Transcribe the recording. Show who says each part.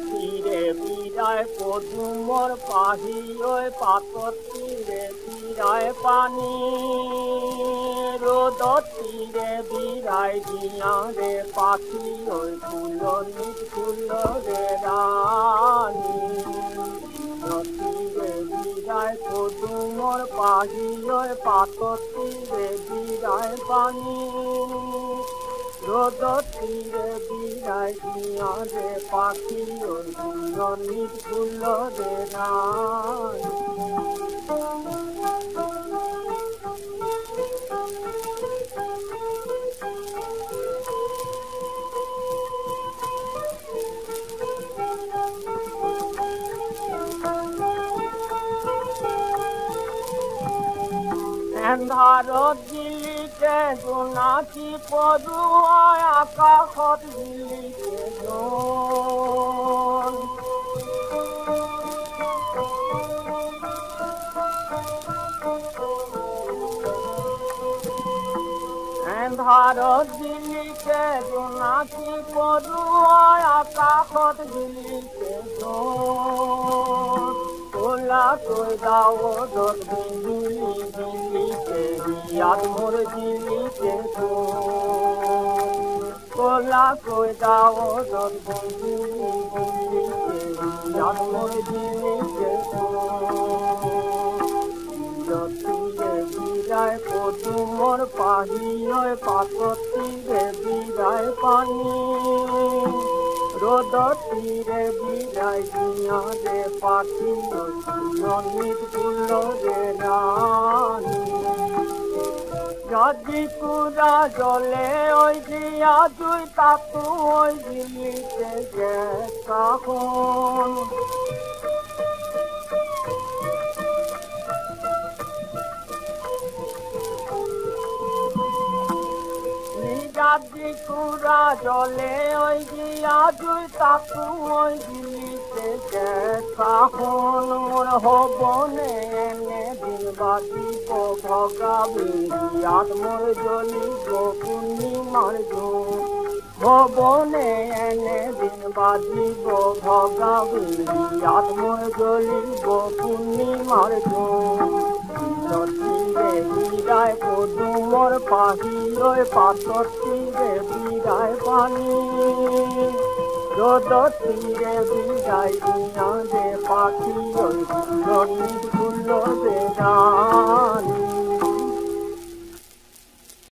Speaker 1: তীরে বিরায় পদুমর পাহি ওই পাতর তীরে বিরায় পানি। রোদ তীরে বিরায় দিয়া রে পাখি ওই ফুল ফুল রে রানী। তীরে বিরায় পদুমর পাহি ওই পাতর তীরে বিরায় পানি। রোদ তীরে বিরাই দিয়া রে পাখি ওই নিজ ফুল রে নাই এন্ধাৰত দিলিতে জোনাকী পদুৱাই আকাশত দিলিতে জোন এন্ধাৰত দিলিতে জোনাকী পদুৱাই আকাশত দিলিতে জোন কোলা কৈ দাৱত দিলি দিলিতে বিয়াত মোৰ দিলিতে কোলা কৈ দাৱত দিলি দিলিতে বিয়াত মোৰ দিলিতে বিদায় পদুমৰ পাহিলৈ পাতত তীৰে বিদায় পানী। রোদ তীরে বিদায় দিয়া রে পাখি ননিত ফুল রে রানী। যদি কুড়া জলে ওই দিয়া দুই তাতু ওই দিলিতে যে কাহন যাদি কুড়া জলে ওই গিয়া দুই তাকু ওই গিলিতে সাহন মোর হবনে এনে দিন বাদিব ভগাবি ইয়াদ মোর জ্বলিব পূর্ণিমার ভবনে এনে দিন বাদিব ভগাবি ইয়াদ মোর জ্বলিব পূর্ণিমার তীরে বিদায় পদুমর পাহি ওই পাথর তীরে বিদায় পানি। রোদ তীরে বিদায় দিয়া যে পাখি ওই اوسي